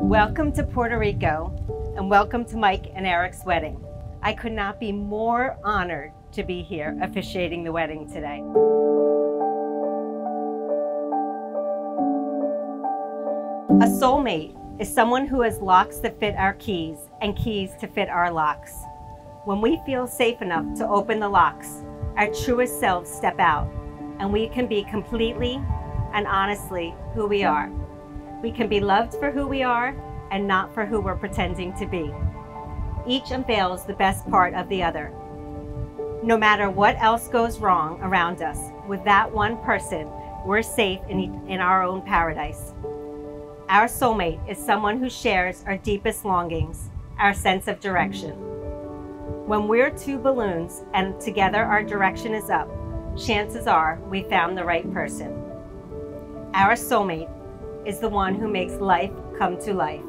Welcome to Puerto Rico and welcome to Mike and Eric's wedding. I could not be more honored to be here officiating the wedding today. A soulmate is someone who has locks that fit our keys and keys to fit our locks. When we feel safe enough to open the locks, our truest selves step out and we can be completely and honestly who we are. We can be loved for who we are and not for who we're pretending to be. Each unveils the best part of the other. No matter what else goes wrong around us, with that one person, we're safe in, in our own paradise. Our soulmate is someone who shares our deepest longings, our sense of direction. When we're two balloons and together our direction is up, chances are we found the right person. Our soulmate is the one who makes life come to life.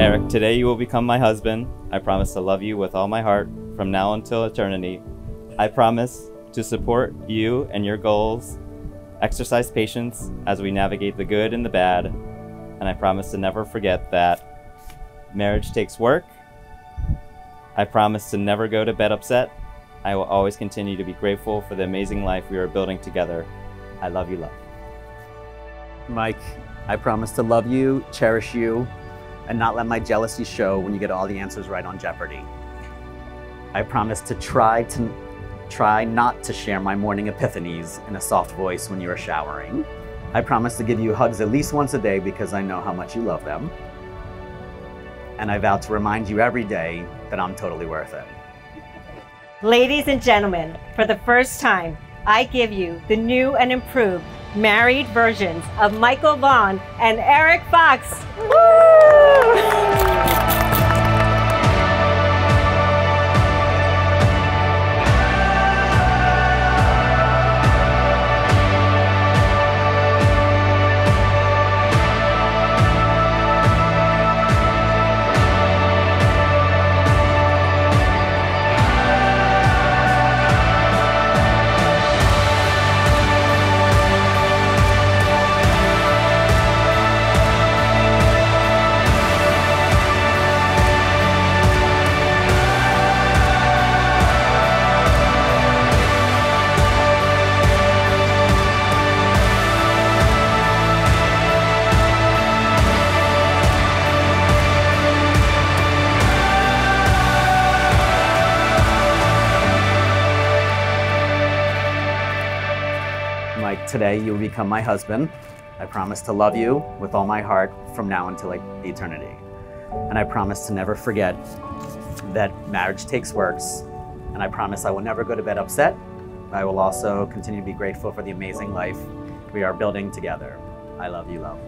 Eric, today you will become my husband. I promise to love you with all my heart from now until eternity. I promise to support you and your goals, exercise patience as we navigate the good and the bad, and I promise to never forget that marriage takes work. I promise to never go to bed upset. I will always continue to be grateful for the amazing life we are building together. I love you, love. Mike, I promise to love you, cherish you, and not let my jealousy show when you get all the answers right on Jeopardy. I promise to try to try not to share my morning epiphanies in a soft voice when you are showering. I promise to give you hugs at least once a day because I know how much you love them. And I vow to remind you every day that I'm totally worth it. Ladies and gentlemen, for the first time, I give you the new and improved married versions of Michael Vaughn and Eric Fox. Woo! Woo! Mike, today you will become my husband. I promise to love you with all my heart from now until like eternity. And I promise to never forget that marriage takes works. And I promise I will never go to bed upset. I will also continue to be grateful for the amazing life we are building together. I love you, love.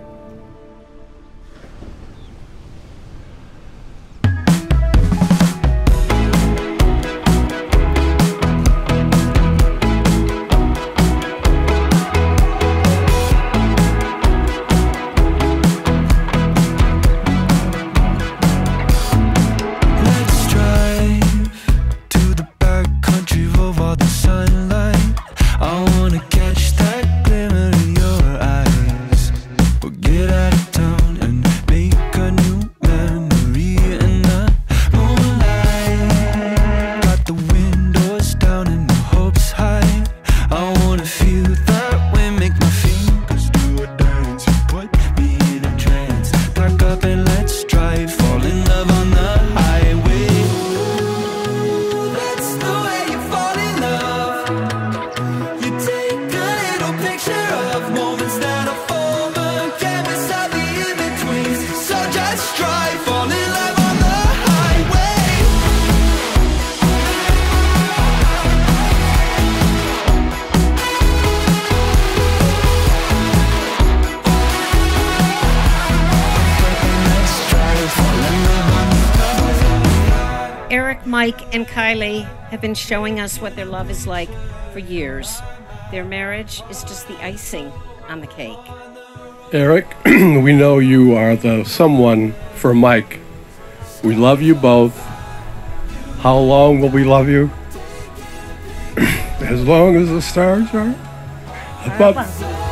Mike, and Kylie have been showing us what their love is like for years. Their marriage is just the icing on the cake. Eric, we know you are the someone for Mike. We love you both. How long will we love you? as long as the stars are above.